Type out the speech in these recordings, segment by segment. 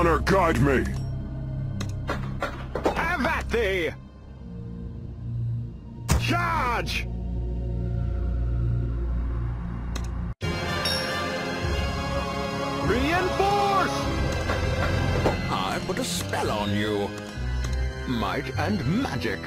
Honor guide me! Have at thee! Charge! Reinforce! I put a spell on you. Might and magic.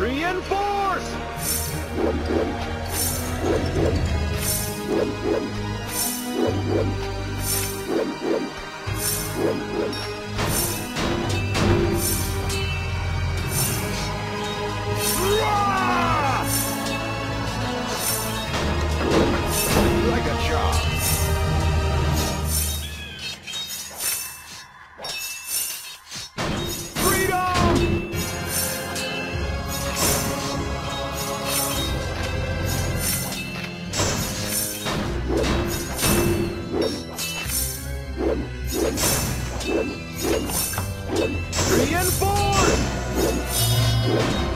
Reinforce! Like a charm. Reinforce! Rah!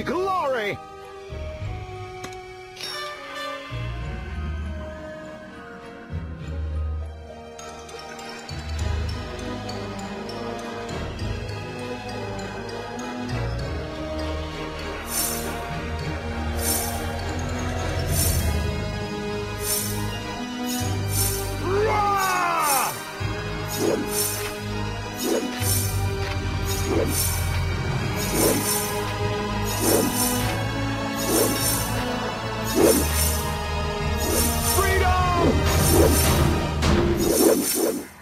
Honor and やりました。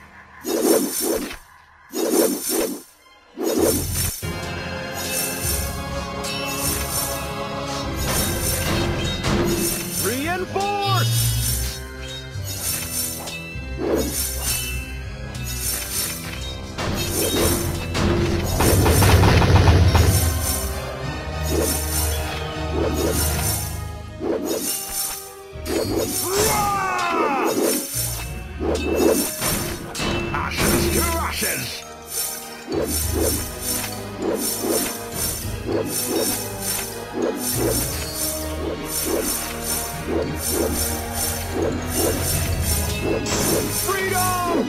Freedom!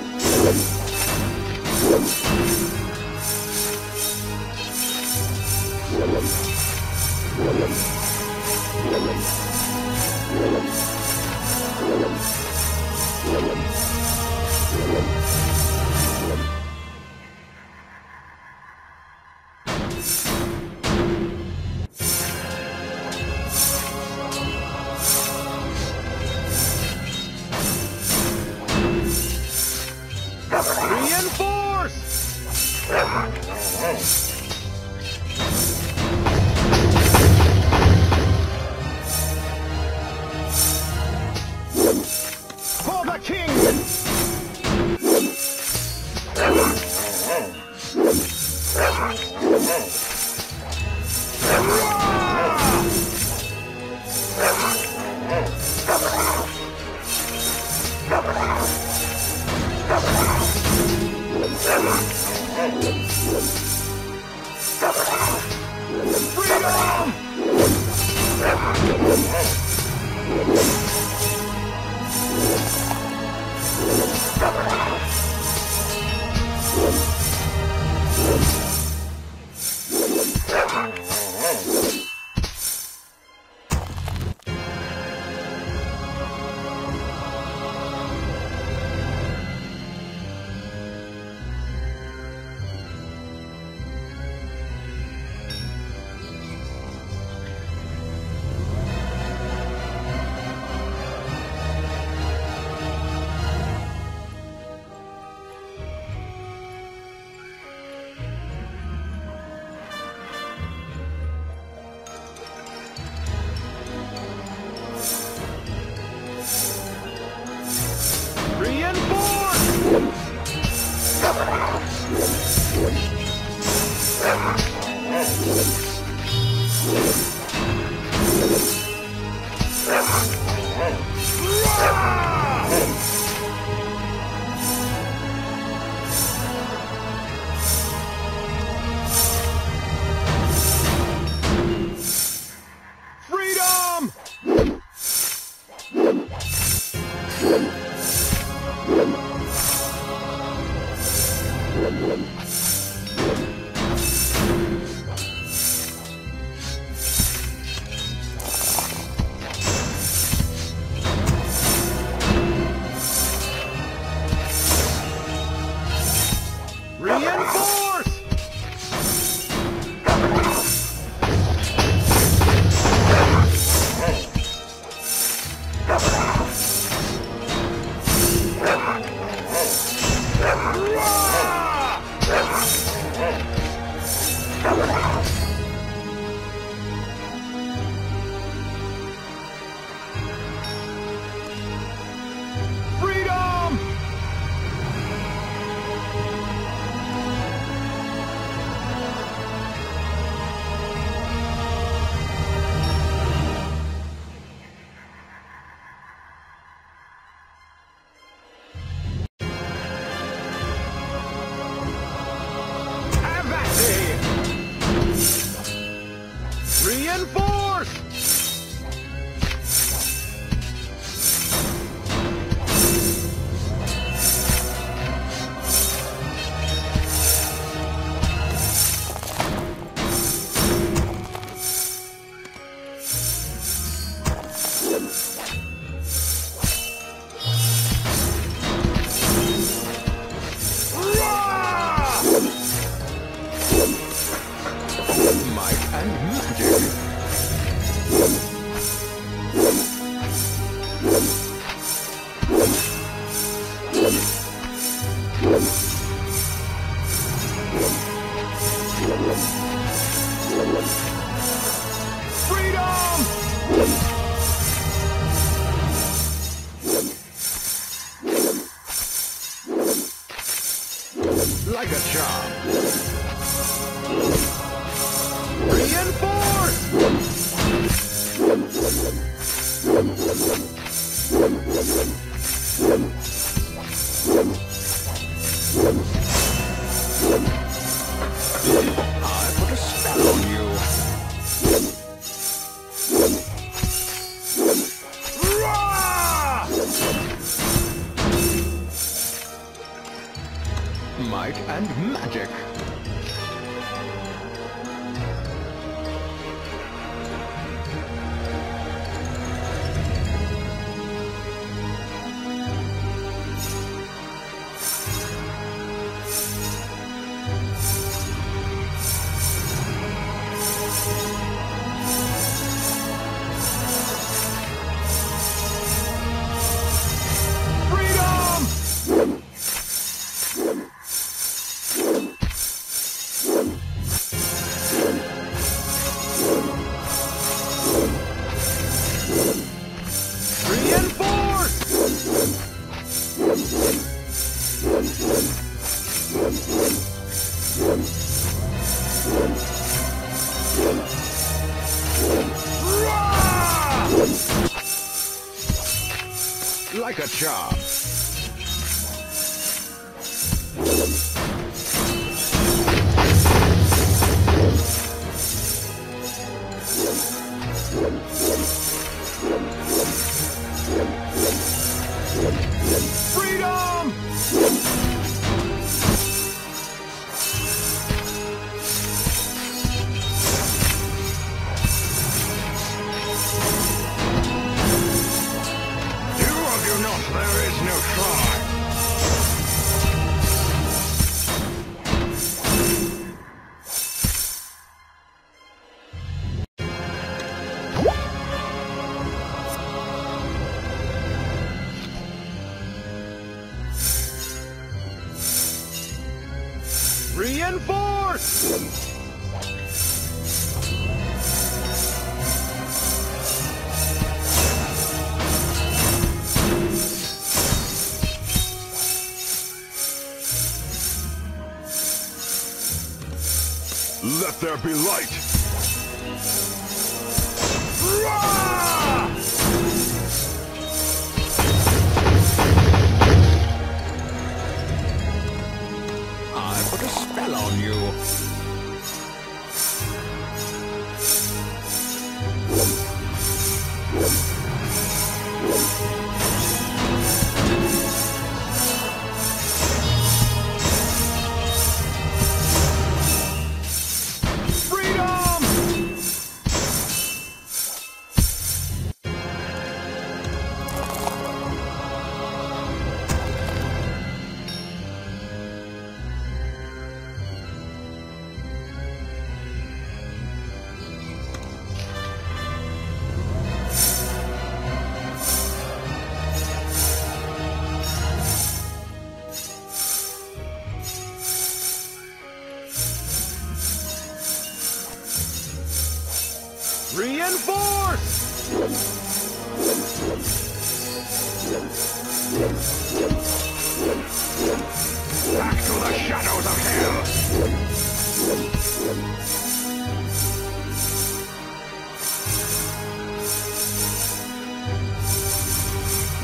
Freedom! There be light.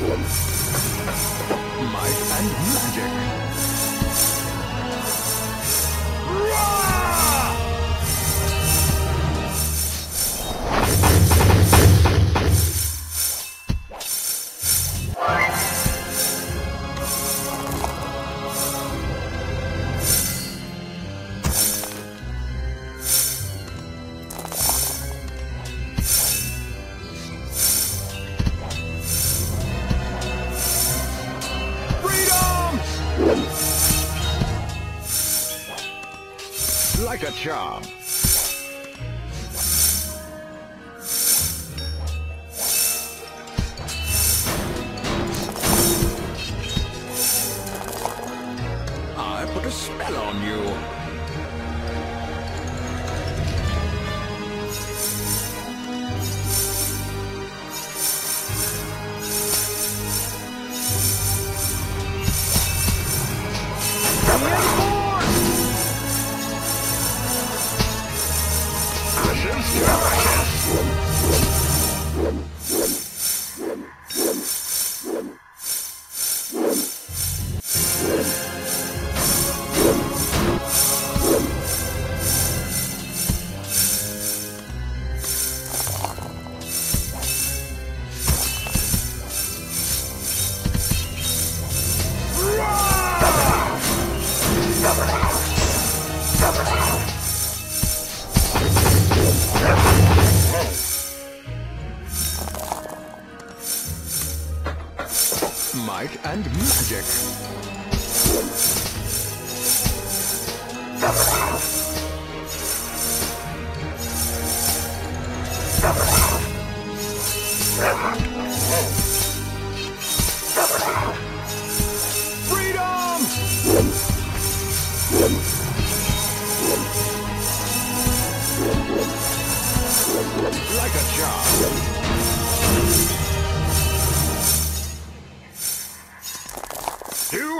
Might and magic. on you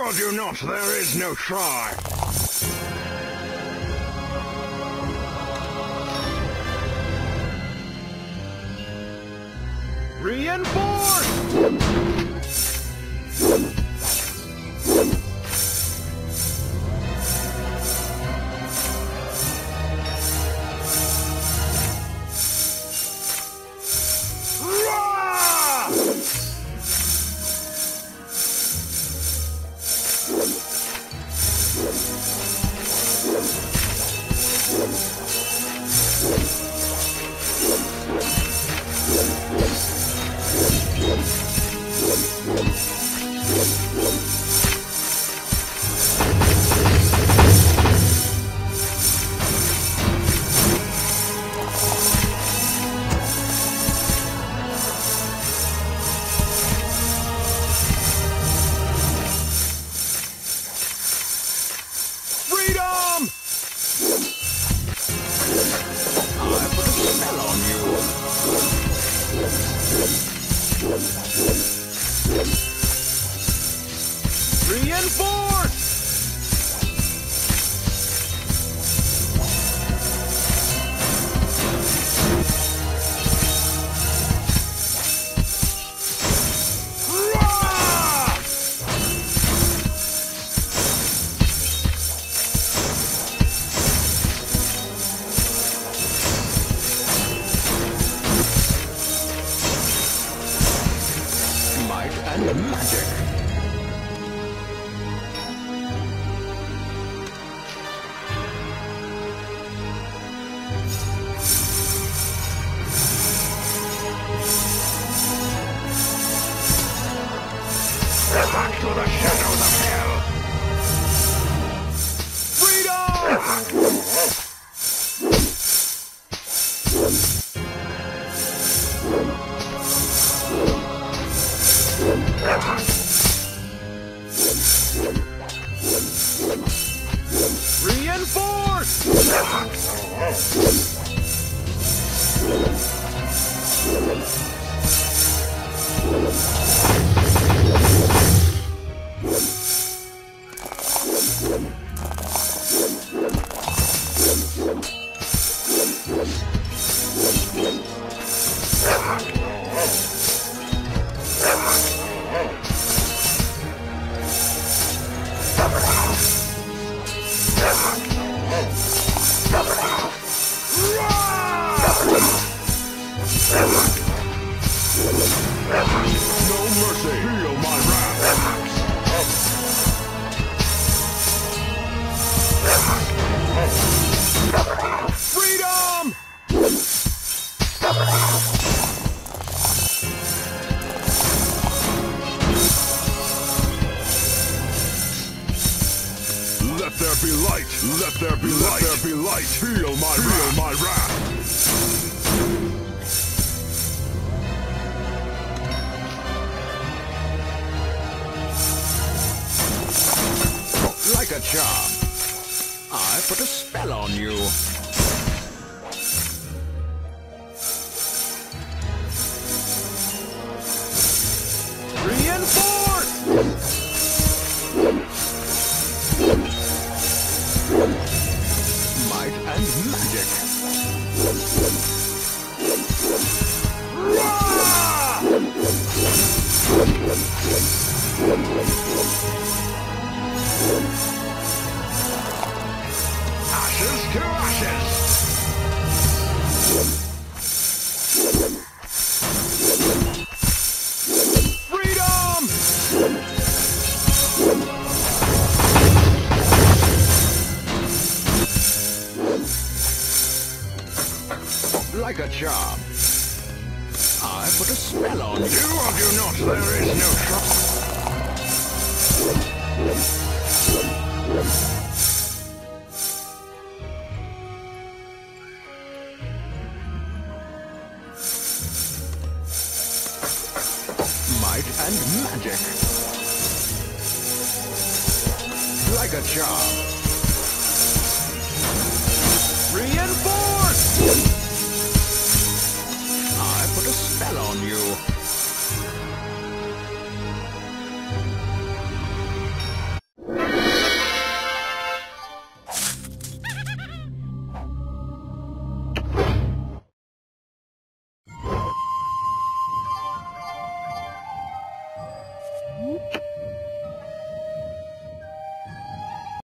Prod you not, there is no try. Reinforce! Show. Oh, oh. Like a charm.